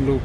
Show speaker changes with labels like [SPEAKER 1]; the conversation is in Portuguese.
[SPEAKER 1] look